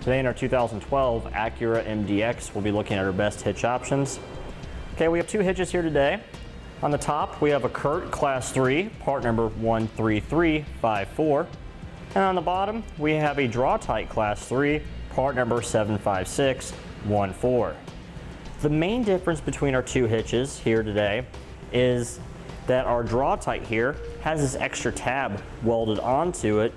Today in our 2012 Acura MDX, we'll be looking at our best hitch options. Okay, we have two hitches here today. On the top, we have a CURT Class 3, part number 13354. And on the bottom, we have a Draw-Tite Class 3, part number 75614. The main difference between our two hitches here today is that our Draw-Tite here has this extra tab welded onto it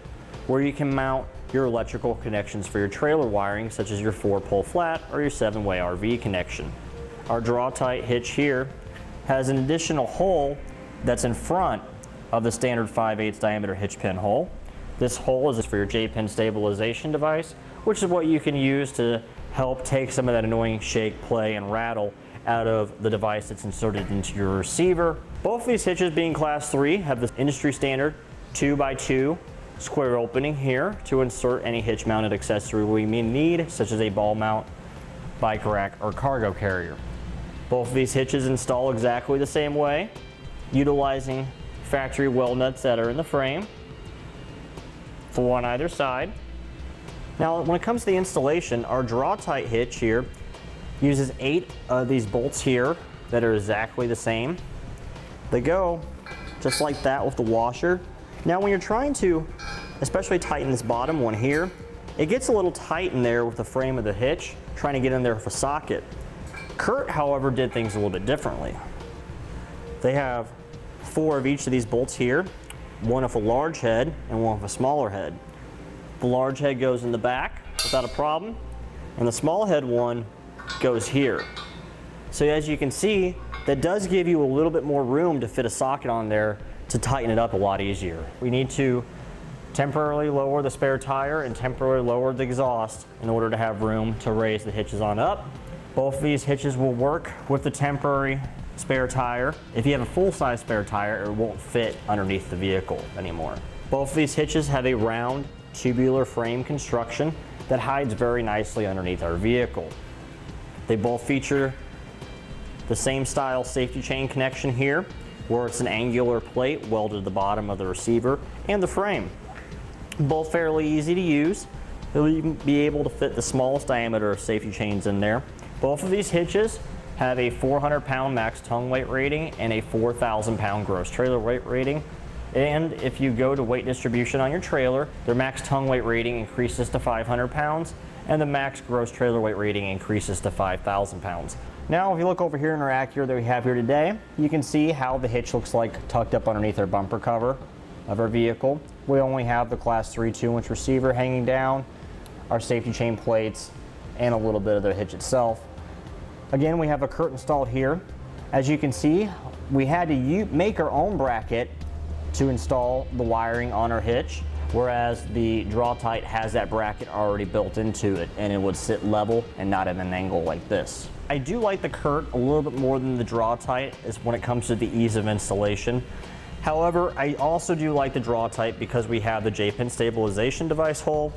where you can mount your electrical connections for your trailer wiring, such as your four pole flat or your seven way RV connection. Our Draw-Tite hitch here has an additional hole that's in front of the standard 5 8 diameter hitch pin hole. This hole is for your J-pin stabilization device, which is what you can use to help take some of that annoying shake, play, and rattle out of the device that's inserted into your receiver. Both of these hitches being class 3 have the industry standard 2x2 square opening here to insert any hitch mounted accessory we may need, such as a ball mount, bike rack, or cargo carrier. Both of these hitches install exactly the same way, utilizing factory weld nuts that are in the frame, four on either side. Now, when it comes to the installation, our Draw-Tite hitch here uses eight of these bolts here that are exactly the same. They go just like that with the washer. Now, when you're trying to especially tighten this bottom one here, it gets a little tight in there with the frame of the hitch, trying to get in there with a socket. CURT, however, did things a little bit differently. They have four of each of these bolts here, one with a large head and one with a smaller head. The large head goes in the back without a problem, and the small head one goes here. So as you can see, that does give you a little bit more room to fit a socket on there to tighten it up a lot easier. We need to temporarily lower the spare tire and temporarily lower the exhaust in order to have room to raise the hitches on up. Both of these hitches will work with the temporary spare tire. If you have a full-size spare tire, it won't fit underneath the vehicle anymore. Both of these hitches have a round tubular frame construction that hides very nicely underneath our vehicle. They both feature the same style safety chain connection here, where it's an angular plate welded to the bottom of the receiver and the frame. Both fairly easy to use. You'll be able to fit the smallest diameter of safety chains in there. Both of these hitches have a 400 pound max tongue weight rating and a 4,000 pound gross trailer weight rating. And if you go to weight distribution on your trailer, their max tongue weight rating increases to 500 pounds and the max gross trailer weight rating increases to 5,000 pounds. Now, if you look over here in our Acura that we have here today, you can see how the hitch looks like tucked up underneath our bumper cover of our vehicle. We only have the class 3 2 inch receiver hanging down, our safety chain plates, and a little bit of the hitch itself. Again, we have a CURT installed here. As you can see, we had to make our own bracket to install the wiring on our hitch, whereas the Draw-Tite has that bracket already built into it and it would sit level and not at an angle like this. I do like the CURT a little bit more than the Draw-Tite is when it comes to the ease of installation. However, I also do like the Draw-Tite because we have the J-pin stabilization device hole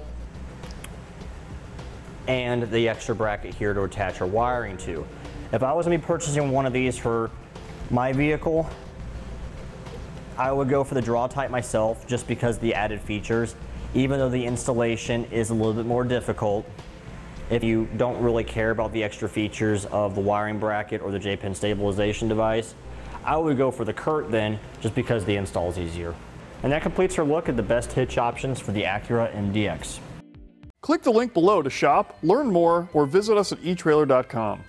and the extra bracket here to attach our wiring to. If I was to be purchasing one of these for my vehicle, I would go for the Draw-Tite myself just because the added features, even though the installation is a little bit more difficult, if you don't really care about the extra features of the wiring bracket or the J-pin stabilization device, I would go for the CURT then, just because the install is easier. And that completes our look at the best hitch options for the Acura MDX. Click the link below to shop, learn more, or visit us at eTrailer.com.